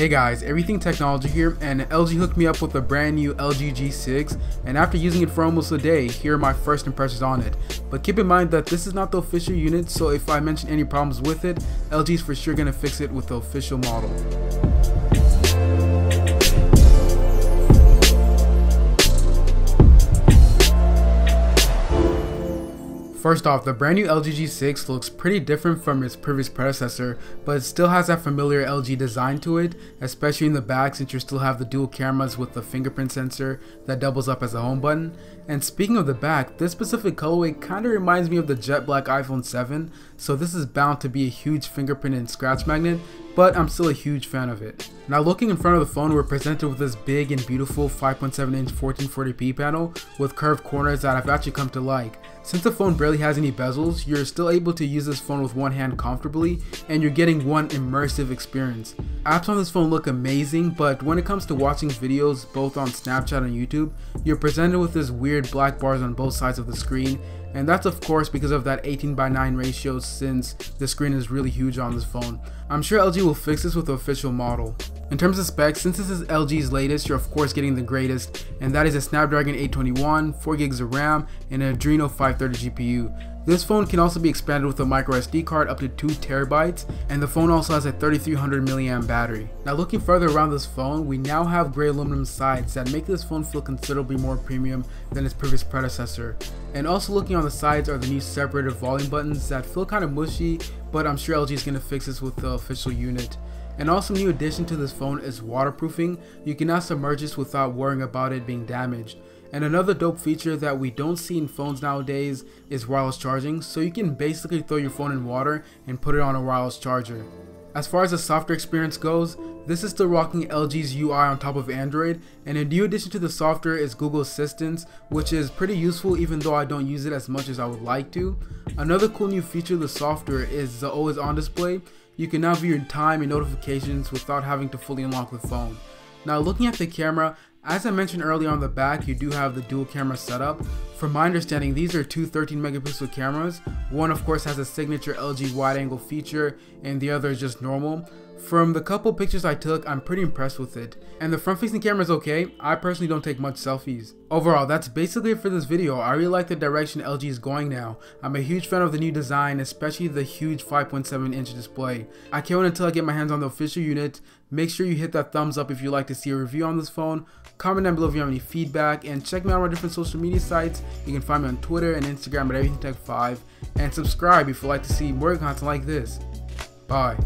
Hey guys, Everything Technology here, and LG hooked me up with a brand new LG G6, and after using it for almost a day, here are my first impressions on it. But keep in mind that this is not the official unit, so if I mention any problems with it, LG is for sure gonna fix it with the official model. First off, the brand new LG G6 looks pretty different from its previous predecessor, but it still has that familiar LG design to it, especially in the back since you still have the dual cameras with the fingerprint sensor that doubles up as a home button. And speaking of the back, this specific colorway kinda reminds me of the jet black iPhone 7, so this is bound to be a huge fingerprint and scratch magnet, but I'm still a huge fan of it. Now looking in front of the phone, we're presented with this big and beautiful 5.7 inch 1440p panel with curved corners that I've actually come to like. Since the phone barely has any bezels, you're still able to use this phone with one hand comfortably and you're getting one immersive experience. Apps on this phone look amazing, but when it comes to watching videos both on Snapchat and YouTube, you're presented with this weird black bars on both sides of the screen and that's of course because of that 18 by 9 ratio since the screen is really huge on this phone. I'm sure LG will fix this with the official model. In terms of specs, since this is LG's latest, you're of course getting the greatest, and that is a Snapdragon 821, 4 gigs of RAM, and an Adreno 530 GPU. This phone can also be expanded with a micro SD card up to 2 terabytes, and the phone also has a 3300 mAh battery. Now looking further around this phone, we now have gray aluminum sides that make this phone feel considerably more premium than its previous predecessor. And also looking on the sides are the new separated volume buttons that feel kind of mushy, but I'm sure LG is going to fix this with the official unit. An awesome new addition to this phone is waterproofing. You can now submerge this without worrying about it being damaged. And another dope feature that we don't see in phones nowadays is wireless charging, so you can basically throw your phone in water and put it on a wireless charger. As far as the software experience goes, this is still rocking LG's UI on top of Android, and a new addition to the software is Google Assistant, which is pretty useful even though I don't use it as much as I would like to. Another cool new feature of the software is the always on display. You can now view your time and notifications without having to fully unlock the phone. Now looking at the camera, as I mentioned earlier on the back, you do have the dual camera setup. From my understanding, these are two 13 megapixel cameras. One of course has a signature LG wide angle feature and the other is just normal. From the couple pictures I took, I'm pretty impressed with it. And the front facing camera is okay, I personally don't take much selfies. Overall, that's basically it for this video. I really like the direction LG is going now. I'm a huge fan of the new design, especially the huge 5.7 inch display. I can't wait until I get my hands on the official unit. Make sure you hit that thumbs up if you'd like to see a review on this phone. Comment down below if you have any feedback and check me out on my different social media sites. You can find me on Twitter and Instagram at EverythingTech5 and subscribe if you'd like to see more content like this. Bye.